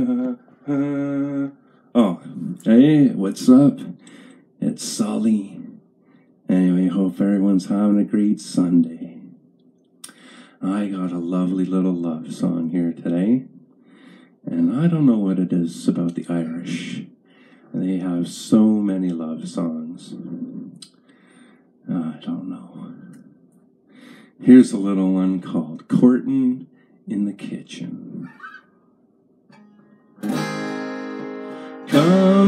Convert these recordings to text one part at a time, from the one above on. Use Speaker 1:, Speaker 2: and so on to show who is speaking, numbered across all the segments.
Speaker 1: oh, hey, what's up? It's Sully. Anyway, hope everyone's having a great Sunday. I got a lovely little love song here today. And I don't know what it is about the Irish. They have so many love songs. I don't know. Here's a little one called Courtin' in the Kitchen.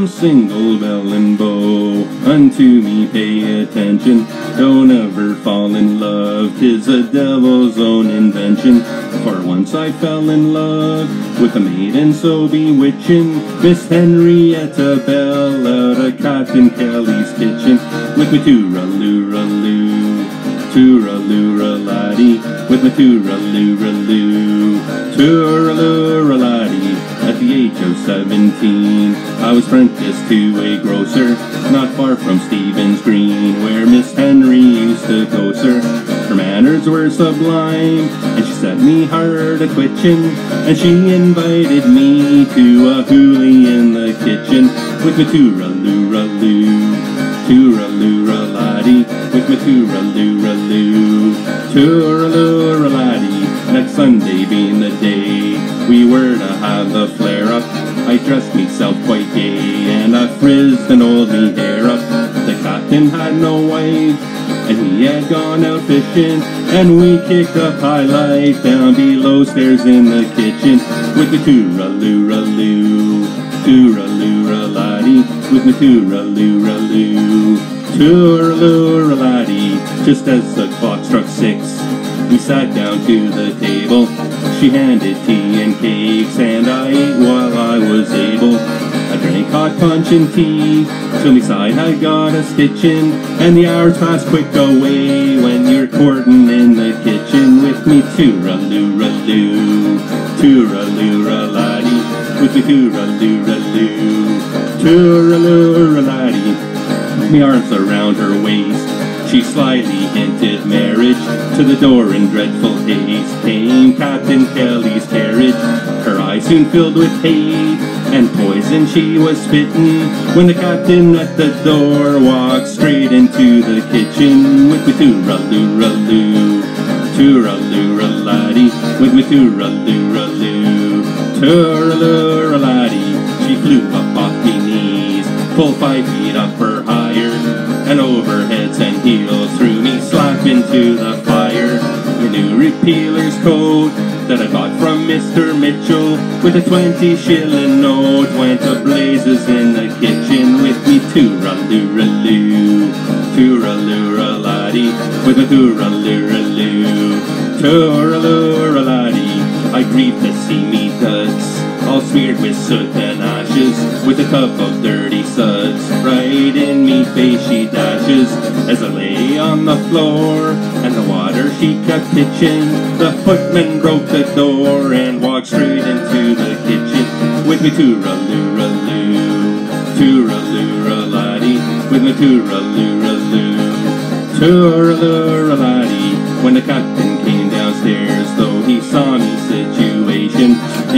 Speaker 1: Single belle and beau, unto me pay attention. Don't ever fall in love, tis a devil's own invention. For once I fell in love with a maiden so bewitching, Miss Henrietta Bell out of Captain Kelly's kitchen. With me tooraloo-raloo, tooraloo-laddie, with me tooraloo-raloo, tooraloo-laddie. At the age of 17, I was apprenticed to a grocer, not far from Stephen's Green, where Miss Henry used to go, sir. Her manners were sublime, and she set me hard a twitching, and she invited me to a hoolie in the kitchen with me tooraloo-raloo, tooraloo-laddie, with me tooraloo-raloo, tooraloo-laddie. Next Sunday being the day we were to have the flare-up, I dressed myself quite gay, and I frizzed and oiled me hair up. The captain had no wife, and he had gone out fishing, and we kicked up high life down below stairs in the kitchen with the tooraloo-raloo, tooraloo-laddie, with me tooraloo-raloo, tooraloo-laddie. Just as the clock struck six, we sat down to the table. She handed tea and cakes, and I ate while I was able. I drank hot punch and tea, till me side I got a stitchin', and the hours pass quick away when you're courtin' in the kitchen with me tooraloo-raloo, tooraloo-laddie, with me tooraloo-raloo, tooraloo-laddie. Me arms around her waist, she slyly hinted marriage. To the door in dreadful haste came Captain Kelly's carriage. Her eyes soon filled with hate, and poison she was spittin'. When the captain at the door walked straight into the kitchen with me tooraloo-raloo, tooraloo-laddie, with me tooraloo-raloo, tooraloo-laddie. She flew up off me knees, full five feet up her into the fire. The new repealer's coat that I bought from Mr. Mitchell with a 20 shilling note went to blazes in the kitchen with me tooraloo-raloo, tooraloo-laddie, with a tooraloo-raloo, tooraloo-laddie. I grieved to see me duds, all smeared with soot and ashes, with a cup of dirty suds right in me face she dashes as I lay on the floor, and the water she kept pitching. The footman broke the door and walked straight into the kitchen with me tooraloo-raloo, tooraloo-laddie, with me tooraloo-raloo, tooraloo-laddie. When the captain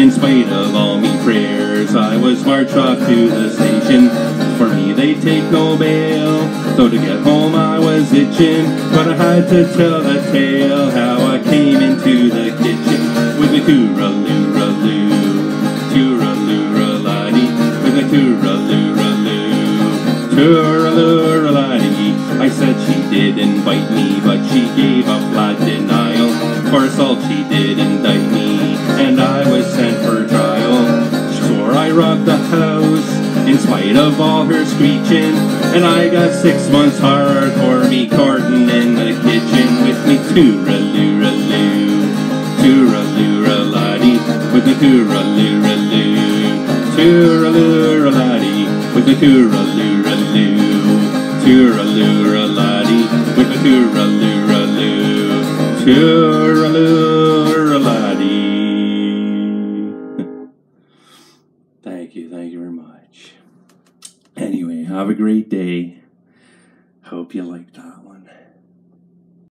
Speaker 1: in spite of all me prayers, I was marched off to the station. For me, they take no bail, so to get home I was itching, but I had to tell the tale how I came into the kitchen with me tooraloo-raloo, tooraloo-laddie, with me tooraloo-raloo, tooraloo-laddie. I said she did invite me, but she gave a flat denial. For assault she did indict me, and I sent for trial. She swore I robbed the house, in spite of all her screeching, and I got six months hard for me courtin' in the kitchen. With me tooraloo-raloo, tooraloo-laddie, with me tooraloo-raloo, tooraloo-laddie, with me tooraloo-raloo, tooraloo-laddie, with me tooraloo-raloo, tooraloo-laddie. Thank you, thank you very much. Anyway, have a great day. Hope you like that.